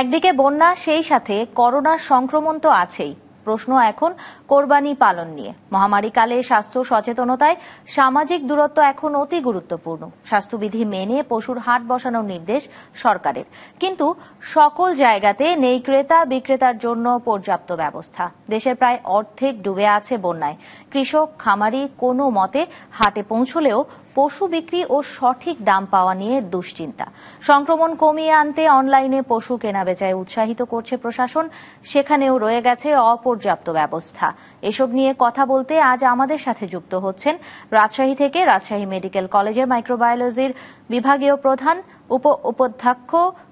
একদিকে বন্যা, সেই সাথে করোনার সংক্রমণ তো আছেই। প্রশ্ন এখন কোরবানি পালন নিয়ে। মহামারীকালে স্বাস্থ্য সচেতনতায় সামাজিক দূরত্ব এখন অতি গুরুত্বপূর্ণ। স্বাস্থ্যবিধি মেনে পশুর হাট বসানোর নির্দেশ সরকারের। কিন্তু সকল জায়গাতে নেই ক্রেতা বিক্রেতার জন্য পর্যাপ্ত ব্যবস্থা। দেশের প্রায় অর্ধেক ডুবে আছে বন্যায়। কৃষক, খামারি কোনো মতে হাটে পৌঁছলেও পশু বিক্রি ও সঠিক দাম পাওয়া নিয়ে দুশ্চিন্তা। সংক্রমণ কমিয়ে আনতে অনলাইনে পশু কেনাবেচায় উৎসাহিত করছে প্রশাসন। সেখানেও রয়ে গেছে অপর্যাপ্ত ব্যবস্থা। এসব নিয়ে কথা বলতে আজ আমাদের সাথে যুক্ত হচ্ছেন রাজশাহী থেকে রাজশাহী মেডিকেল কলেজের মাইক্রোবায়োলজির বিভাগীয় প্রধান উপ উপাধ্যক্ষ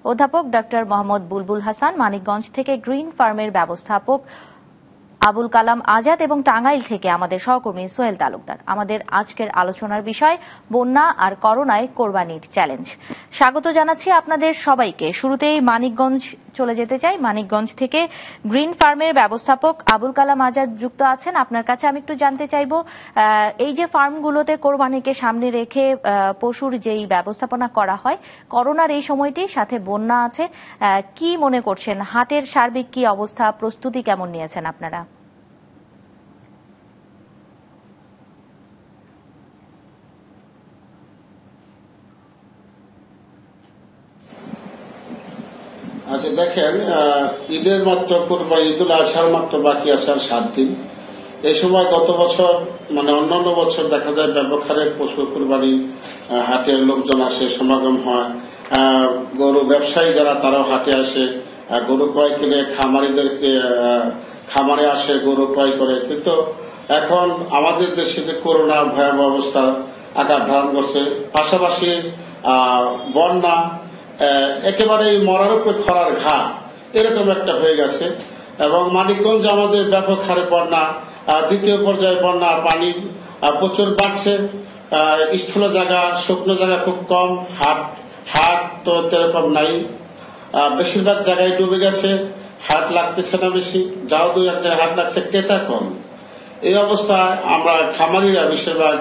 অধ্যাপক ডক্টর মোহাম্মদ বুলবুল হাসান, মানিকগঞ্জ থেকে গ্রিন ফার্মের ব্যবস্থাপক আবুল কালাম আজাদ এবং টাঙ্গাইল থেকে আমাদের সহকর্মী সোহেল তালুকদার। আমাদের আজকের আলোচনার বিষয়, বন্যা আর করোনায় কোরবানির চ্যালেঞ্জ স্বাগত জানাচ্ছি আপনাদের সবাইকে। শুরুতেই মানিকগঞ্জ চলে যেতে চাই। মানিকগঞ্জ থেকে গ্রিন ফার্মের ব্যবস্থাপক আবুল কালাম আজাদ যুক্ত আছেন। আপনার কাছে আমি একটু জানতে চাইব এই যে ফার্মগুলোতে কোরবানিকে সামনে রেখে পশুর যেই ব্যবস্থাপনা করা হয়, করোনার এই সময়টি সাথে বন্যা আছে কি মনে করছেন? হাটের সার্বিক কি অবস্থা? প্রস্তুতি কেমন নিয়েছেন আপনারা? দেখেন ঈদের মাত্র কোরবানি ঈদুল আজহার মাত্র বাকি আছে আর সাত দিন। এই সময় গত বছর মানে অন্যান্য বছর দেখা যায় ব্যাপক হারে পশু কুরবানি হাটের লোকজন আসে, সমাগম হয়। গরু ব্যবসায়ী যারা, তারাও হাটে আসে। গরু ক্রয় কিনে খামারিদেরকে খামারে আসে, গরু ক্রয় করে। কিন্তু এখন আমাদের দেশে যে করোনা ভয়াবহ অবস্থা, আকার ধারণ করছে, পাশাপাশি বন্যা একেবারে মরার উপরে খরার ঘা এরকম একটা হয়ে গেছে। এবং মানিকগঞ্জ আমাদের ব্যাপক হারে বন্যা দ্বিতীয় পর্যায়ে বন্যা, পানি প্রচুর বাড়ছে। স্থূল জায়গা, শুকনো জায়গা খুব কম, হাট হাট তো তেরকম নাই। বেশিরভাগ জায়গায় ডুবে গেছে, হাট লাগতেছে না বেশি, যাও দুই এক জায়গায় হাট লাগছে, ক্রেতা কম। এই অবস্থায় আমরা খামারিরা বেশিরভাগ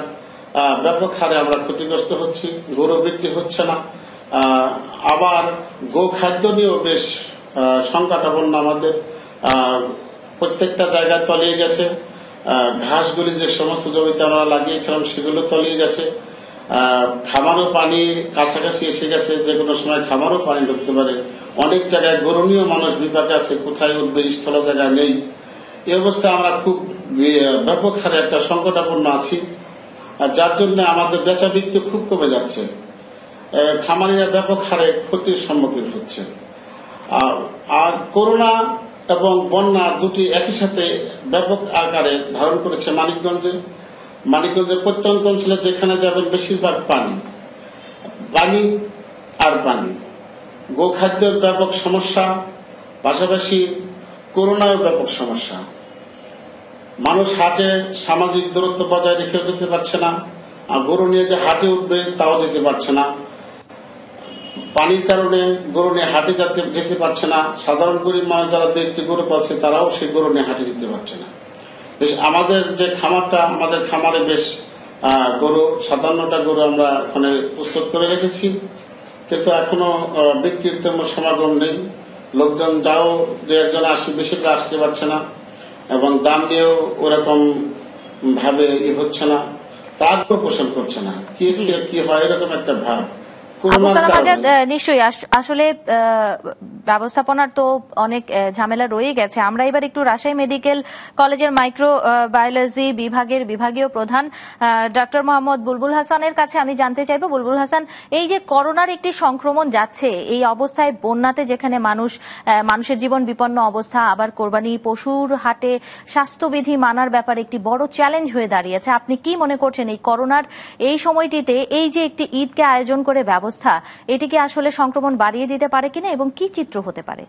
ব্যাপক হারে আমরা ক্ষতিগ্রস্ত হচ্ছি, গরু বৃদ্ধি হচ্ছে না। আবার গো খাদ্য নিয়েও বেশ সংকটাপন্ন আমাদের। প্রত্যেকটা জায়গায় তলিয়ে গেছে। ঘাসগুলি যে সমস্ত জমিতে আমরা লাগিয়েছিলাম সেগুলো তলিয়ে গেছে। খামারও পানি কাছাকাছি এসে গেছে, যে কোনো সময় খামারও পানি ঢুকতে পারে। অনেক জায়গায় গরমীয় মানুষ বিপাকে আছে, কোথায় উঠবে, স্থল জায়গা নেই। এই অবস্থায় আমরা খুব ব্যাপক হারে একটা সংকটাপন্ন আছি। যার জন্য আমাদের বেচা বিক্রি খুব কমে যাচ্ছে। খামারিরা ব্যাপক হারে ক্ষতির সম্মুখীন হচ্ছে। আর করোনা এবং বন্যা দুটি একই সাথে ব্যাপক আকারে ধারণ করেছে মানিকগঞ্জে। মানিকগঞ্জের প্রত্যন্ত অঞ্চলে যেখানে যাবেন বেশিরভাগ পানি পানি আর পানি। গোখাদ্যের ব্যাপক সমস্যা, পাশাপাশি করোনায় ব্যাপক সমস্যা। মানুষ হাটে, সামাজিক দূরত্ব বজায় রেখেও যেতে পারছে না, আর গরু নিয়ে যে হাটে উঠবে তাও যেতে পারছে না। পানির কারণে গরু নিয়ে হাটে যাতে যেতে পারছে না, সাধারণ গরিব মানুষ যারা দু একটি গরু পাচ্ছে তারাও সেই গরু নিয়ে হাটে যেতে পারছে না। বেশ, আমাদের যে খামারটা, আমাদের খামারে বেশ গরু, সাতান্নটা গরু আমরা ওখানে প্রস্তুত করে রেখেছি। কিন্তু এখনও বিক্রির তেমন সমাগম নেই। লোকজন যাও যে একজন আসি বেশি করে আসতে পারছে না এবং দাম নিয়েও ওরকম ভাবে ই হচ্ছে না। তার পোষণ করছে না। কি কি হয়? এরকম একটা ভাব। নিশ্চয়ই। আসলে ব্যবস্থাপনার তো অনেক ঝামেলা রয়ে গেছে। আমরা এবার একটু রাজশাহী মেডিকেল কলেজের মাইক্রো বায়োলজি বিভাগের বিভাগীয় প্রধান ডক্টর মোহাম্মদ বুলবুল হাসানের কাছে আমি জানতে চাইব বুলবুল হাসান এই যে করোনার একটি সংক্রমণ যাচ্ছে এই অবস্থায় বন্যাতে যেখানে মানুষ মানুষের জীবন বিপন্ন অবস্থা আবার কোরবানি পশুর হাটে স্বাস্থ্যবিধি মানার ব্যাপারে একটি বড় চ্যালেঞ্জ হয়ে দাঁড়িয়েছে। আপনি কি মনে করছেন এই করোনার এই সময়টিতে এই যে একটি ঈদকে আয়োজন করে ব্যবস্থা অবস্থা, এটি কি আসলে সংক্রমণ বাড়িয়ে দিতে পারে কিনা এবং কি চিত্র হতে পারে?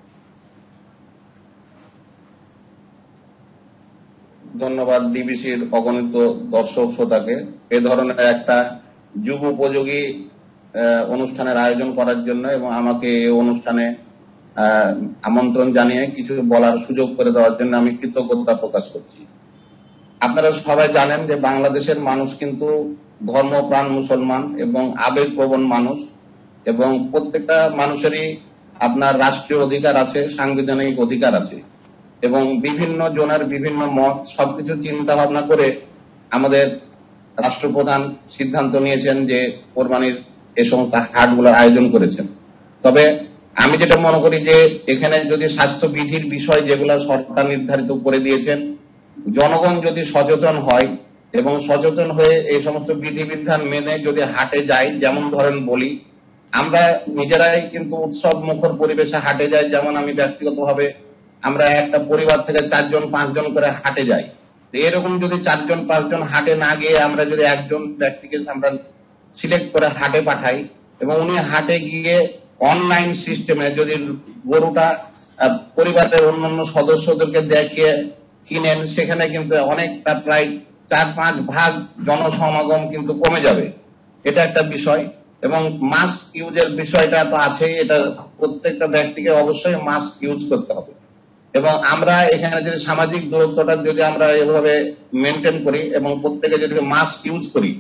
ধন্যবাদ ডিবিসির অগণিত দর্শক শ্রোতাকে। এ ধরনের একটা যুব উপযোগী অনুষ্ঠানের আয়োজন করার জন্য এবং আমাকে এই অনুষ্ঠানে আমন্ত্রণ জানিয়ে কিছু বলার সুযোগ করে দেওয়ার জন্য আমি কৃতজ্ঞতা প্রকাশ করছি। আপনারা সবাই জানেন যে বাংলাদেশের মানুষ কিন্তু ধর্মপ্রাণ মুসলমান এবং আবেগপ্রবণ মানুষ। এবং প্রত্যেকটা মানুষেরই আপনার রাষ্ট্রীয় অধিকার আছে, সাংবিধানিক অধিকার আছে। এবং বিভিন্ন জনের বিভিন্ন মত, সবকিছু চিন্তা ভাবনা করে আমাদের রাষ্ট্রপ্রধান সিদ্ধান্ত নিয়েছেন যে কোরবানির এ সমস্ত হাটগুলোর আয়োজন করেছেন। তবে আমি যেটা মনে করি যে এখানে যদি স্বাস্থ্যবিধির বিষয় যেগুলো সরকার নির্ধারিত করে দিয়েছেন, জনগণ যদি সচেতন হয় এবং সচেতন হয়ে এই সমস্ত বিধিবিধান মেনে যদি হাটে যায়, যেমন ধরেন বলি আমরা নিজেরাই কিন্তু উৎসব মুখর পরিবেশে হাটে যাই। যেমন আমি ব্যক্তিগতভাবে আমরা একটা পরিবার থেকে চারজন, পাঁচজন করে হাটে যাই। এরকম যদি চারজন, পাঁচজন হাটে না গিয়ে আমরা যদি একজন ব্যক্তিকে আমরা সিলেক্ট করে হাটে পাঠাই এবং উনি হাটে গিয়ে অনলাইন সিস্টেমে যদি গরুটা পরিবারের অন্যান্য সদস্যদেরকে দেখিয়ে কিনেন, সেখানে কিন্তু অনেকটা প্রায় চার পাঁচ ভাগ জনসমাগম কিন্তু কমে যাবে। এটা একটা বিষয়। এবং মাস্ক ইউজের বিষয়টা তো আছেই, এটা প্রত্যেকটা ব্যক্তিকে অবশ্যই মাস্ক ইউজ করতে হবে। এবং আমরা এখানে যদি সামাজিক দূরত্বটা যদি আমরা এভাবে মেনটেন করি এবং প্রত্যেকে যদি মাস্ক ইউজ করি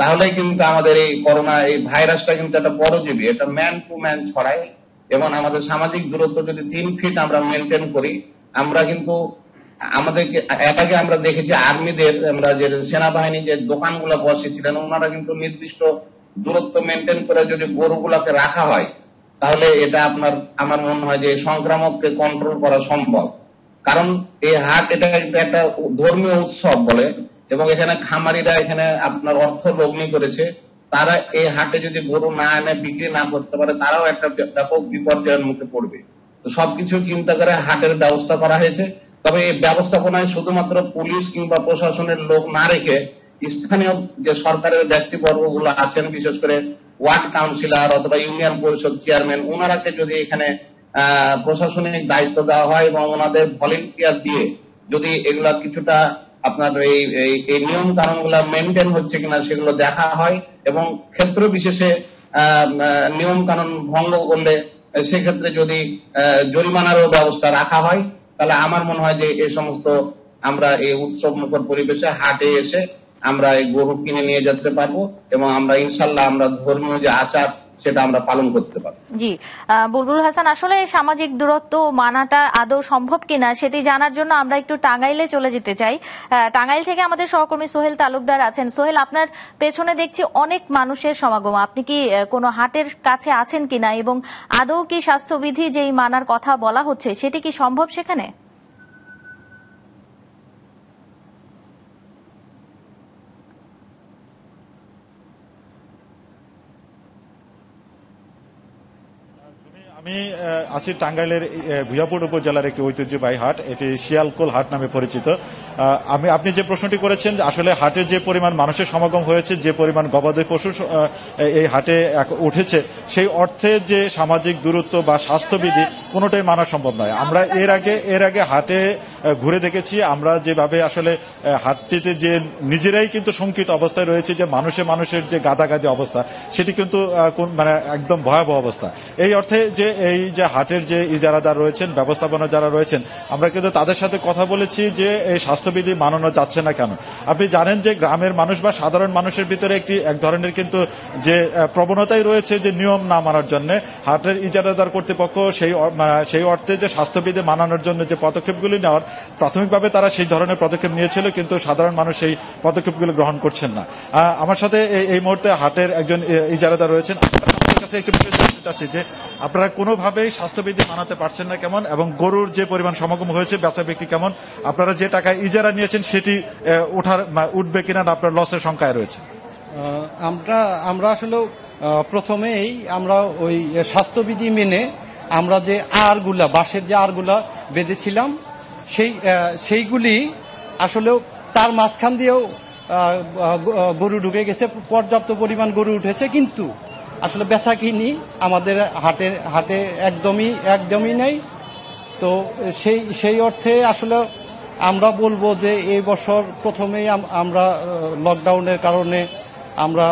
তাহলে কিন্তু আমাদের এই করোনা, এই ভাইরাসটা কিন্তু একটা পরজীবী, এটা ম্যান টু ম্যান ছড়ায়। এবং আমাদের সামাজিক দূরত্ব যদি তিন ফিট আমরা মেনটেন করি, আমরা কিন্তু আমাদেরকে এটাকে আমরা দেখেছি আর্মিদের আমরা যে সেনাবাহিনী যে দোকানগুলো বসেছিলেন, ওনারা কিন্তু নির্দিষ্ট দূরত্ব মেনটেন করে যদি গরুগুলোকে রাখা হয়, তাহলে এটা আপনার, আমার মনে হয় যে সংক্রামককে কন্ট্রোল করা সম্ভব। কারণ এই হাট এটা একটা ধর্মীয় উৎসব বলে, এবং এখানে খামারিরা এখানে আপনার অর্থ লগ্নি করেছে। তারা এই হাটে যদি গরু না এনে বিক্রি না করতে পারে, তারাও একটা ব্যাপক বিপর্যয়ের মুখে পড়বে। তো সবকিছু চিন্তা করে হাটের ব্যবস্থা করা হয়েছে। তবে এই ব্যবস্থাপনায় শুধুমাত্র পুলিশ কিংবা প্রশাসনের লোক না রেখে স্থানীয় যে সরকারের ব্যক্তিবর্গগুলো আছেন, বিশেষ করে ওয়ার্ড কাউন্সিলর অথবা ইউনিয়ন পরিষদ চেয়ারম্যান ওনারাকে যদি এখানে প্রশাসনিক দায়িত্ব দেওয়া হয় এবং ওনাদের ভলেন্টিয়ার দিয়ে যদি এগুলা কিছুটা আপনার এই, এই- নিয়ম কানুনগুলা মেনটেন হচ্ছে কিনা সেগুলো দেখা হয় এবং ক্ষেত্র বিশেষে নিয়ম কানুন ভঙ্গ করলে সেক্ষেত্রে যদি জরিমানারও ব্যবস্থা রাখা হয়, তাহলে আমার মনে হয় যে এই সমস্ত আমরা এই উৎসব মুখর পরিবেশে হাটে এসে আমরা এই গরু কিনে নিয়ে যেতে পারব এবং আমরা ইনশাল্লাহ আমরা ধর্মীয় যে আচার, সেটা আমরা পালন করতে পারব। জি বুলবুল হাসান, আসলে সামাজিক দূরত্ব মানাটা আদৌ সম্ভব কিনা সেটি জানার জন্য আমরা একটু টাঙ্গাইলে চলে যেতে চাই। টাঙ্গাইল থেকে আমাদের সহকর্মী সোহেল তালুকদার আছেন। সোহেল, আপনার পেছনে দেখছি অনেক মানুষের সমাগম। আপনি কি কোনো হাটের কাছে আছেন কিনা এবং আদৌ কি স্বাস্থ্যবিধি যেই মানার কথা বলা হচ্ছে, সেটি কি সম্ভব সেখানে? আমি আছি টাঙ্গাইলের ভুয়াপুর উপজেলার একটি ঐতিহ্যবাহী হাট। এটি শিয়ালকোল হাট নামে পরিচিত। আমি, আপনি যে প্রশ্নটি করেছেন, আসলে হাটে যে পরিমাণ মানুষের সমাগম হয়েছে, যে পরিমাণ গবাদি পশু এই হাটে উঠেছে, সেই অর্থে যে সামাজিক দূরত্ব বা স্বাস্থ্যবিধি কোনোটাই মানা সম্ভব নয়। আমরা এর আগে এর আগে হাটে ঘুরে দেখেছি, আমরা যেভাবে আসলে হাটটিতে যে নিজেরাই কিন্তু শঙ্কিত অবস্থায় রয়েছে যে মানুষে মানুষের যে গাদাগাদি অবস্থা, সেটি কিন্তু কোন- মানে একদম ভয়াবহ অবস্থা। এই অর্থে যে এই যে হাটের যে ইজারাদার রয়েছেন, ব্যবস্থাপনা যারা রয়েছেন, আমরা কিন্তু তাদের সাথে কথা বলেছি যে এই স্বাস্থ্যবিধি মানানো যাচ্ছে না কেন। আপনি জানেন যে গ্রামের মানুষ বা সাধারণ মানুষের ভিতরে একটি, এক ধরনের কিন্তু যে প্রবণতাই রয়েছে যে নিয়ম না মানার জন্য, হাটের ইজারাদার কর্তৃপক্ষ সেই মানে সেই অর্থে যে স্বাস্থ্যবিধি মানানোর জন্য যে পদক্ষেপগুলি নেওয়ার প্রাথমিকভাবে তারা সেই ধরনের পদক্ষেপ নিয়েছিল, কিন্তু সাধারণ মানুষ সেই পদক্ষেপগুলো গ্রহণ করছেন না। আমার সাথে এই- মুহূর্তে হাটের একজন ইজারাদার রয়েছেন। জানতে চাচ্ছি যে, আপনারা কোনোভাবেই স্বাস্থ্যবিধি মানাতে পারছেন না কেমন, এবং গরুর যে পরিমাণ সমাগম হয়েছে, বেচা বিক্রি কেমন, আপনারা যে টাকায় ইজারা নিয়েছেন সেটি ওঠার উঠবে কিনা আপনার লসের সংখ্যায় রয়েছে? আমরা আমরা আসলে প্রথমেই আমরা ওই স্বাস্থ্যবিধি মেনে আমরা যে আরগুলা, বাঁশের যে আরগুলা বেঁধেছিলাম সেই সেইগুলি আসলে তার মাঝখান দিয়েও গরু ঢুকে গেছে, পর্যাপ্ত পরিমাণ গরু উঠেছে, কিন্তু আসলে বেচা কিনি আমাদের হাটে হাটে একদমই একদমই নেই। তো সেই সেই অর্থে আসলে আমরা বলব যে এই বছর প্রথমেই আমরা লকডাউনের কারণে আমরা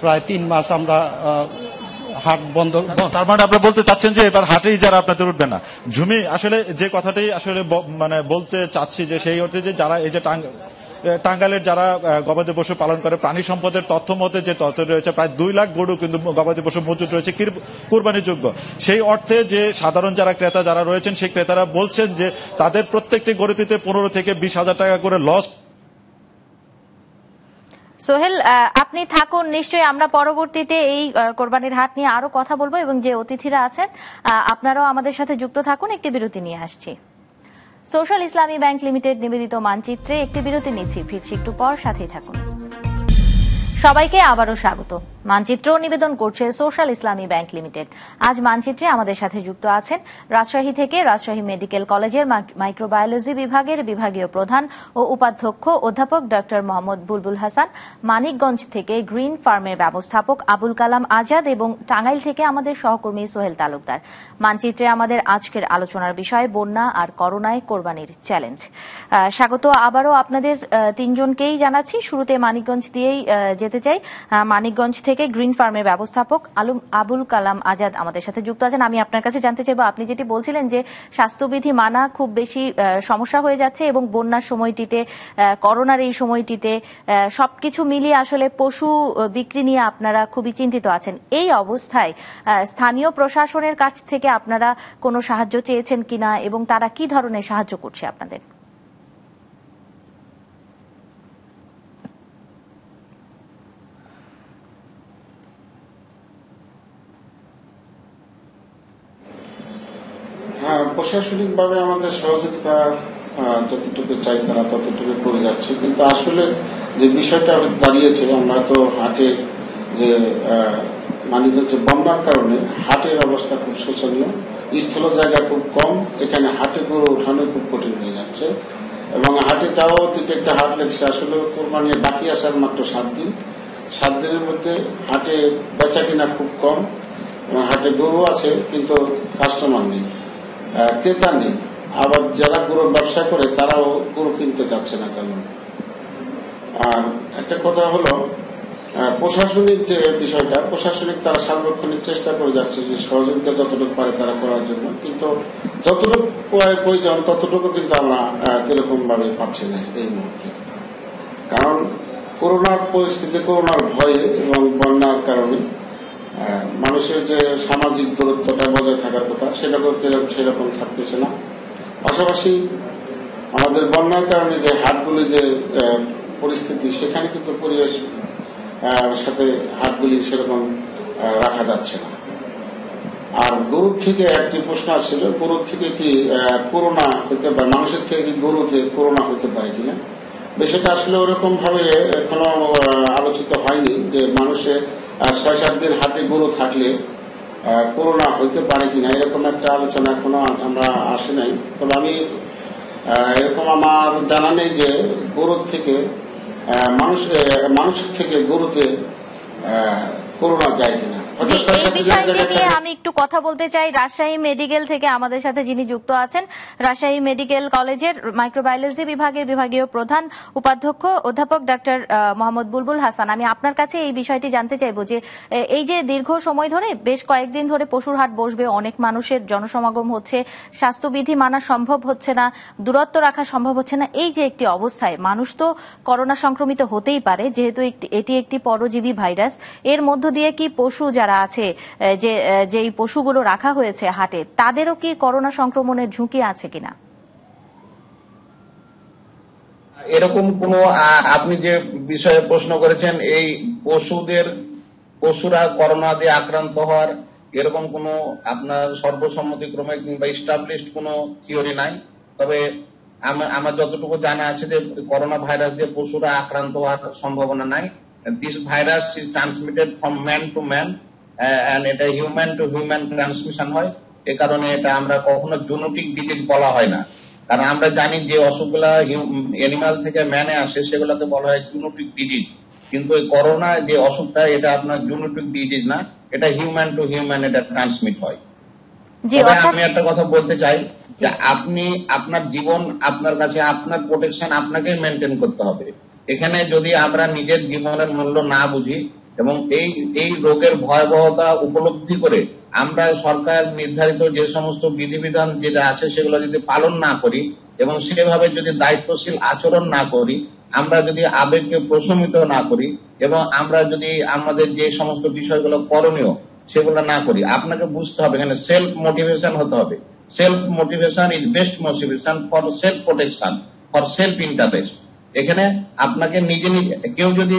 প্রায় তিন মাস আমরা হাট বন্ধ তার মানে আপনারা বলতে চাচ্ছেন যে এবার হাটে যারা আপনাদের উঠবে না। ঝুমি, আসলে যে কথাটাই আসলে মানে বলতে চাচ্ছি যে সেই অর্থে যে যারা এই যে টাঙ্গ টাঙ্গাইলের যারা গবাদি পশু পালন করে, প্রাণী সম্পদের তথ্য মতে যে তথ্য রয়েছে, প্রায় দুই লাখ গরু কিন্তু গবাদি পশু মজুদ রয়েছে কির- কুরবানিযোগ্য। সেই অর্থে যে সাধারণ যারা ক্রেতা যারা রয়েছেন, সেই ক্রেতারা বলছেন যে তাদের প্রত্যেকটি গরুটিতে পনেরো থেকে বিশ হাজার টাকা করে লস সোহেল আপনি থাকুন, নিশ্চয়ই আমরা পরবর্তীতে এই কোরবানির হাট নিয়ে আরও কথা বলব এবং যে অতিথিরা আছেন আপনারাও আমাদের সাথে যুক্ত থাকুন, একটি বিরতি নিয়ে আসছি। সোশ্যাল ইসলামী ব্যাংক লিমিটেড নিবেদিত মানচিত্রে একটি বিরতি নিচ্ছি। ফিরছি একটু পর, সাথেই থাকুন। সবাইকে আবারও স্বাগত। মানচিত্র নিবেদন করছে সোশ্যাল ইসলামী ব্যাংক লিমিটেড। আজ মানচিত্রে আমাদের সাথে যুক্ত আছেন রাজশাহী থেকে রাজশাহী মেডিকেল কলেজের মাইক্রোবায়োলজি বিভাগের বিভাগীয় প্রধান ও উপাধ্যক্ষ অধ্যাপক ডক্টর মোহাম্মদ বুলবুল হাসান, মানিকগঞ্জ থেকে গ্রিন ফার্মের ব্যবস্থাপক আবুল কালাম আজাদ এবং টাঙ্গাইল থেকে আমাদের সহকর্মী সোহেল তালুকদার। মানচিত্রে আমাদের আজকের আলোচনার বিষয় বন্যা আর করোনায় কোরবানির চ্যালেঞ্জ। স্বাগত আবারও আপনাদের তিনজনকেই জানাচ্ছি। শুরুতে মানিকগঞ্জ দিয়েই যেতে চাই। মানিকগঞ্জ থেকে গ্রিন ফার্মের ব্যবস্থাপক আলম আবুল কালাম আজাদ আমাদের সাথে যুক্ত আছেন। আমি আপনার কাছে জানতে চাইব, আপনি যেটি বলছিলেন যে স্বাস্থ্যবিধি মানা খুব বেশি সমস্যা হয়ে যাচ্ছে এবং বন্যার সময়টিতে করোনার এই সময়টিতে সবকিছু মিলিয়ে আসলে পশু বিক্রি নিয়ে আপনারা খুবই চিন্তিত আছেন। এই অবস্থায় স্থানীয় প্রশাসনের কাছ থেকে আপনারা কোনো সাহায্য চেয়েছেন কিনা এবং তারা কি ধরনের সাহায্য করছে আপনাদের? প্রশাসনিকভাবে আমাদের সহযোগিতা যতটুকু চাই তারা ততটুকু করে যাচ্ছে। কিন্তু আসলে যে বিষয়টা দাঁড়িয়েছে আমরা তো হাটে যে আহ, মানিকগঞ্জ বন্যার কারণে হাটের অবস্থা খুব শোচনীয় স্থল জায়গা খুব কম এখানে হাটে গরু ওঠানো খুব কঠিন হয়ে যাচ্ছে। এবং হাটে যাওয়াও দুটো একটা হাট লেগেছে আসলে কোরবানি বাকি আসার মাত্র সাত দিন। সাত দিনের মধ্যে হাটে বেচা কিনা খুব কম এবং হাটে গরু আছে কিন্তু কাস্টমার নেই। ক্রেতা নেই। আবার যারা গরুর ব্যবসা করে, তারাও গরু কিনতে চাচ্ছে না তেমন আর একটা কথা হলো প্রশাসনিক যে বিষয়টা, প্রশাসনিক তারা সার্বক্ষণিক চেষ্টা করে যাচ্ছে যে সহযোগিতা যতটুকু পারে তারা করার জন্য। কিন্তু যতটুকু প্রয়- প্রয়োজন, ততটুকু কিন্তু আমরা এরকম ভাবে পাচ্ছি না এই মুহূর্তে। কারণ করোনার পরিস্থিতি, করোনার ভয়ে এবং বন্যার কারণে মানুষের যে সামাজিক দূরত্বটা বজায় থাকার কথা সেটা করতে সেরকম থাকতেছে না। পাশাপাশি আমাদের বন্যার কারণে যে হাটগুলি যে পরিস্থিতি, সেখানে কিন্তু পরিবেশ সাথে হাটগুলি সেরকম রাখা যাচ্ছে না। আর গরুর থেকে একটি প্রশ্ন ছিল গরুর থেকে কি করোনা হইতে পারে, মানুষের থেকে কি গরুতে করোনা হইতে পারে কিনা? বিষয়টা আসলে ওরকম ভাবে এখনও আলোচিত হয়নি যে মানুষের ছয় সাত দিন হাতে গরু থাকলে করোনা হইতে পারে কিনা, এরকম একটা আলোচনা এখনও আমরা আসি নাই। তবে আমি এরকম আমার জানা নেই যে গরুর থেকে মানুষের থেকে গরুতে করোনা যায় কিনা। জি, এই বিষয়টি নিয়ে আমি একটু কথা বলতে চাই। রাজশাহী মেডিকেল থেকে আমাদের সাথে যিনি যুক্ত আছেন রাজশাহী মেডিকেল কলেজের মাইক্রোবায়োলজি বিভাগের বিভাগীয় প্রধান উপাধ্যক্ষ অধ্যাপক ডক্টর মোহাম্মদ বুলবুল হাসান। আমি আপনার কাছে এই বিষয়টি জানতে চাইব যে এই যে দীর্ঘ সময় ধরে বেশ কয়েকদিন ধরে পশুর হাট বসবে অনেক মানুষের জনসমাগম হচ্ছে স্বাস্থ্যবিধি মানা সম্ভব হচ্ছে না দূরত্ব রাখা সম্ভব হচ্ছে না এই যে একটি অবস্থায় মানুষ তো করোনা সংক্রমিত হতেই পারে যেহেতু এটি একটি পরজীবী ভাইরাস। এর মধ্য দিয়ে কি পশু যারা আছে যে যেই পশুগুলো রাখা হয়েছে হাটে, তাদেরও কি করোনা সংক্রমণের ঝুঁকি আছে কিনা? এরকম কোন আপনি যে বিষয়ে প্রশ্ন করেছেন, এই পশুদের, পশুরা করোনা দিয়ে আক্রান্ত হওয়ার এরকম কোনো আপনার সর্বসম্মতিক্রমে কিংবা স্টাবলিশড কোনো থিওরি নাই? তবে আমার যতটুকু জানা আছে যে, করোনা ভাইরাস দিয়ে পশুরা আক্রান্ত হওয়ার সম্ভাবনা নাই। This virus is transmitted from man to man and এটা হিউম্যান টু হিউম্যান ট্রান্সমিশন হয়। এ কারণে এটা আমরা কখনো জুনোটিক ডিজিজ বলা হয় না। কারণ আমরা জানি যে অসুখগুলা এনিমাল থেকে ম্যানে আসে বলা হয় জুনোটিক ডিজিজ কিন্তু এই করোনা যে অসুখটা এটা আপনার জুনোটিক ডিজিজ না। এটা হিউম্যান টু হিউম্যান এটা ট্রান্সমিট হয়। আমি একটা কথা বলতে চাই যে আপনি আপনার জীবন আপনার কাছে আপনার প্রোটেকশন আপনাকে মেনটেন করতে হবে। এখানে যদি আমরা নিজের জীবনের মূল্য না বুঝি এবং এই এই রোগের ভয়াবহতা উপলব্ধি করে আমরা সরকার নির্ধারিত যে সমস্ত বিধিবিধান যেটা আছে সেগুলো যদি পালন না করি এবং সেভাবে যদি দায়িত্বশীল আচরণ না করি, আমরা যদি আবেগকে প্রশমিত না করি এবং আমরা যদি আমাদের যে সমস্ত বিষয়গুলো করণীয় সেগুলো না করি, আপনাকে বুঝতে হবে এখানে সেলফ মোটিভেশন হতে হবে। Self motivation is best motivation for self protection for self interest এখানে আপনাকে নিজে নিজে, কেউ যদি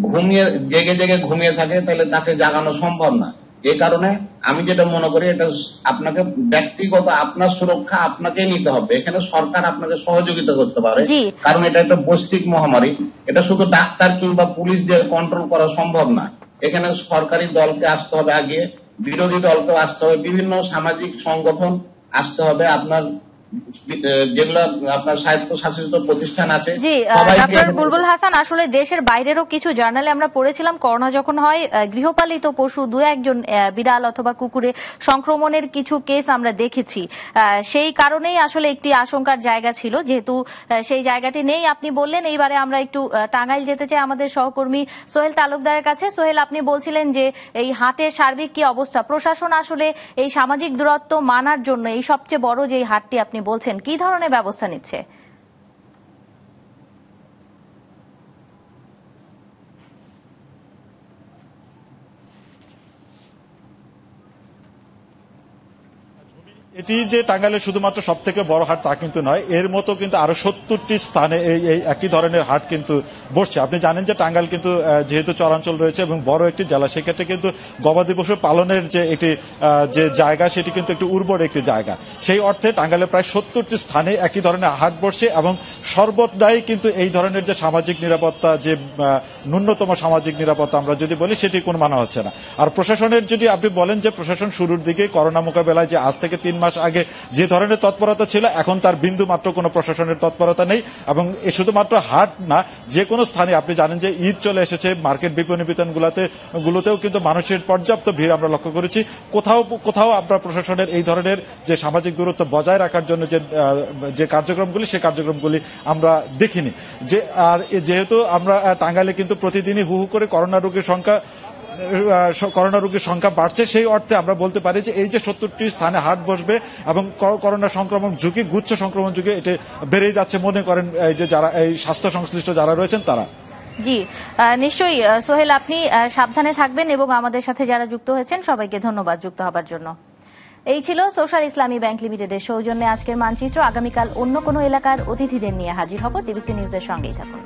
ঘুমিয়ে জেগে জেগে ঘুমিয়ে থাকে তাহলে তাকে জাগানো সম্ভব না। এই কারণে আমি যেটা মনে করি এটা আপনাকে ব্যক্তিগত আপনার সুরক্ষা আপনাকেই নিতে হবে। এখানে সরকার আপনাকে সহযোগিতা করতে পারে। কারণ এটা একটা বৈশ্বিক মহামারী। এটা শুধু ডাক্তার কিংবা পুলিশ দিয়ে কন্ট্রোল করা সম্ভব না। এখানে সরকারি দলকে আসতে হবে আগে বিরোধী দলকে আসতে হবে বিভিন্ন সামাজিক সংগঠন আসতে হবে আপনার যেগুলো আপনার স্বায়ত্ত শাসিত প্রতিষ্ঠান আছে জি ডক্টর বুলবুল হাসান আসলে দেশের বাইরেরও কিছু জার্নালে আমরা পড়েছিলাম করোনা যখন হয় গৃহপালিত পশু দু একজন বিড়াল অথবা কুকুরে সংক্রমণের কিছু কেস আমরা দেখেছি। সেই কারণেই আসলে একটি আশঙ্কার জায়গা ছিল যেহেতু সেই জায়গাটি নেই। আপনি বললেন এইবারে আমরা একটু টাঙ্গাইল যেতে চাই আমাদের সহকর্মী সোহেল তালুকদারের কাছে। সোহেল আপনি বলছিলেন যে এই হাটের সার্বিক কি অবস্থা? প্রশাসন আসলে এই সামাজিক দূরত্ব মানার জন্য এই সবচেয়ে বড় যে হাটটি আপনি বলছেন কি ধরনের ব্যবস্থা নিচ্ছে? এটি যে টাঙ্গাইলের শুধুমাত্র সব থেকে বড় হাট তা কিন্তু নয়, এর মতো কিন্তু আরও সত্তরটি স্থানে এই এই একই ধরনের হাট কিন্তু বসছে। আপনি জানেন যে টাঙ্গাইল কিন্তু যেহেতু চরাঞ্চল রয়েছে এবং বড় একটি জেলা, সেক্ষেত্রে কিন্তু গবাদি পশু পালনের যে একটি যে জায়গা, সেটি কিন্তু একটি উর্বর একটি জায়গা। সেই অর্থে টাঙ্গাইলে প্রায় সত্তরটি স্থানে একই ধরনের হাট বসছে এবং সর্বদাই কিন্তু এই ধরনের যে সামাজিক নিরাপত্তা, যে ন্যূনতম সামাজিক নিরাপত্তা আমরা যদি বলি, সেটি কোনো মানা হচ্ছে না। আর প্রশাসনের যদি আপনি বলেন যে প্রশাসন শুরুর দিকে করোনা মোকাবেলায় যে আজ থেকে তিন মাস আগে যে ধরনের তৎপরতা ছিল, এখন তার বিন্দু মাত্র কোনো প্রশাসনের তৎপরতা নেই এবং শুধুমাত্র হাট না, যে কোনো স্থানে আপনি জানেন যে ঈদ চলে এসেছে, মার্কেট বিপণী বিতানগুলোতে গুলোতেও কিন্তু মানুষের পর্যাপ্ত ভিড় আমরা লক্ষ্য করেছি। কোথাও কোথাও আমরা প্রশাসনের এই ধরনের যে সামাজিক দূরত্ব বজায় রাখার জন্য যে যে কার্যক্রমগুলি, সে কার্যক্রমগুলি আমরা দেখিনি। যে, আর যেহেতু আমরা টাঙ্গাইলে কিন্তু প্রতিদিনই হু হু করে করোনা রোগীর সংখ্যা করোনা রোগীর সংখ্যা বাড়ছে, সেই অর্থে আমরা বলতে পারি যে এই যে সত্তরটি স্থানে হাট বসবে এবং করোনা সংক্রমণ ঝুঁকি, গুচ্ছ সংক্রমণ ঝুঁকি এটা বেড়েই যাচ্ছে। মনে করেন এই যে যারা এই স্বাস্থ্য সংশ্লিষ্ট যারা রয়েছেন তারা। জি নিশ্চয়ই সোহেল, আপনি সাবধানে থাকবেন এবং আমাদের সাথে যারা যুক্ত হয়েছেন সবাইকে ধন্যবাদ যুক্ত হবার জন্য। এই ছিল সোশ্যাল ইসলামী ব্যাংক লিমিটেডের সৌজন্যে আজকের মানচিত্র। আগামীকাল অন্য কোনো এলাকার অতিথিদের নিয়ে হাজির হব। টিভিসি নিউজের সঙ্গেই থাকুন।